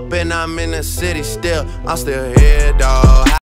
up and I'm in the city still. I'm still here, dawg.